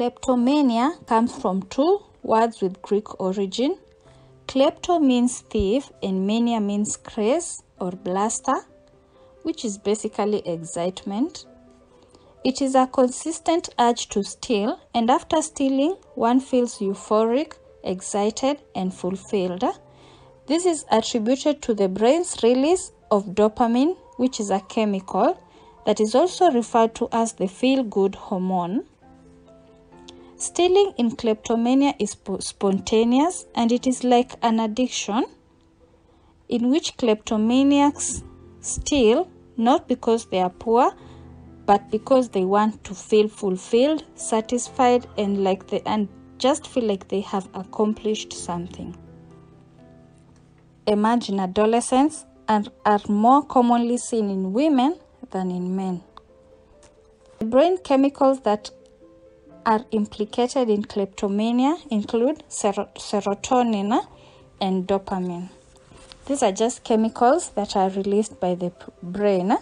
Kleptomania comes from two words with Greek origin. Klepto means thief and mania means craze or bluster, which is basically excitement. It is a consistent urge to steal, and after stealing, one feels euphoric, excited, and fulfilled. This is attributed to the brain's release of dopamine, which is a chemical that is also referred to as the feel good hormone. Stealing in kleptomania is spontaneous and it is like an addiction in which kleptomaniacs steal not because they are poor but because they want to feel fulfilled, satisfied and like they and just feel like they have accomplished something. Emerge in adolescence and are more commonly seen in women than in men. The brain chemicals that are implicated in kleptomania include ser- serotonin and dopamine. These are just chemicals that are released by the brain, eh?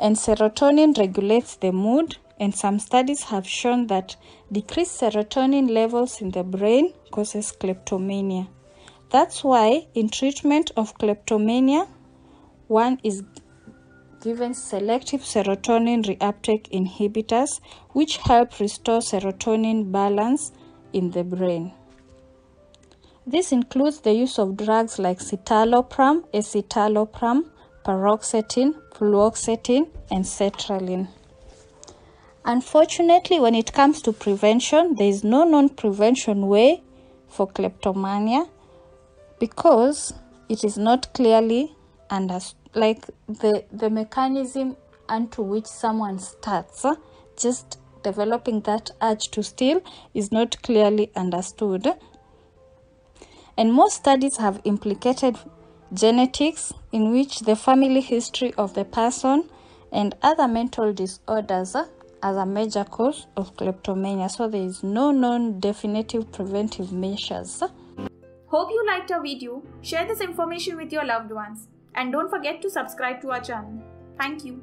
and serotonin regulates the mood. And some studies have shown that decreased serotonin levels in the brain causes kleptomania. That's why, in treatment of kleptomania, one is given selective serotonin reuptake inhibitors, which help restore serotonin balance in the brain. This includes the use of drugs like citalopram, escitalopram, paroxetine, fluoxetine, and sertraline. Unfortunately, when it comes to prevention, there is no known prevention way for kleptomania because it is not clearly understood like the the mechanism unto which someone starts just developing that urge to steal is not clearly understood. And most studies have implicated genetics in which the family history of the person and other mental disorders as a major cause of kleptomania. So there is no known definitive preventive measures. Hope you liked our video. Share this information with your loved ones and don't forget to subscribe to our channel. Thank you.